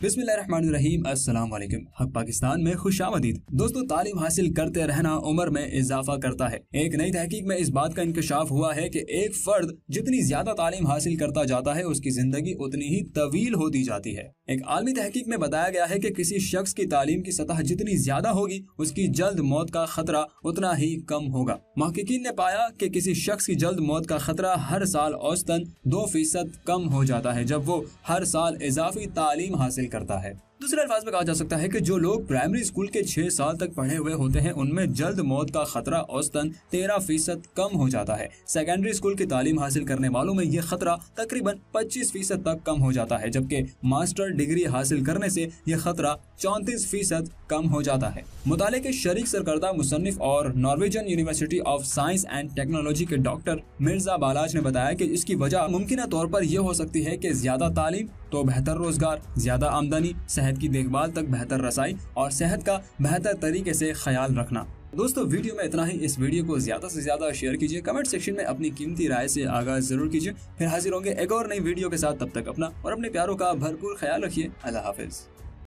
बिस्मिल्लाहिर्रहमानिर्रहीम। अस्सलाम वालेकुम हक पाकिस्तान में खुश आमदीद। दोस्तों, तालीम हासिल करते रहना उम्र में इजाफा करता है। एक नई तहकीक में इस बात का इंकशाफ हुआ है कि एक फर्द जितनी ज़्यादा तालीम हासिल करता जाता है, उसकी ज़िंदगी उतनी ही तवील होती जाती है। एक आलमी तहकीक में बताया गया है कि किसी शख्स की तालीम की सतह जितनी ज़्यादा होगी, उसकी जल्द मौत का खतरा उतना ही कम होगा। महकिन ने पाया कि किसी शख्स की जल्द मौत का खतरा हर साल औसतन दो फ़ीसद कम हो जाता है, जब वो हर साल इजाफी तालीम हासिल करता है। दूसरे अल्फाज में कहा जा सकता है कि जो लोग प्राइमरी स्कूल के छह साल तक पढ़े हुए होते हैं, उनमें जल्द मौत का खतरा औसतन तेरह फ़ीसद कम हो जाता है। सेकेंडरी स्कूल की तालीम हासिल करने वालों में यह खतरा तकरीबन पच्चीस फ़ीसद तक कम हो जाता है, जबकि मास्टर डिग्री हासिल करने से यह खतरा चौंतीस फ़ीसद कम हो जाता है। मुताले के शरीक सरकर्ता मुसन्फ और Norwegian University of Science and Technology के डॉक्टर मिर्ज़ा बालाज ने बताया कि इसकी वजह मुमकिन तौर पर यह हो सकती है कि ज़्यादा तालीम तो बेहतर रोज़गार, ज़्यादा आमदनी सेहत की देखभाल तक बेहतर रसाई और सेहत का बेहतर तरीके से ख्याल रखना। दोस्तों, वीडियो में इतना ही। इस वीडियो को ज़्यादा से ज़्यादा शेयर कीजिए। कमेंट सेक्शन में अपनी कीमती राय से आगाज़ ज़रूर कीजिए। फिर हाजिर होंगे एक और नई वीडियो के साथ। तब तक अपना और अपने प्यारों का भरपूर ख्याल रखिए। अल्लाह हाफिज।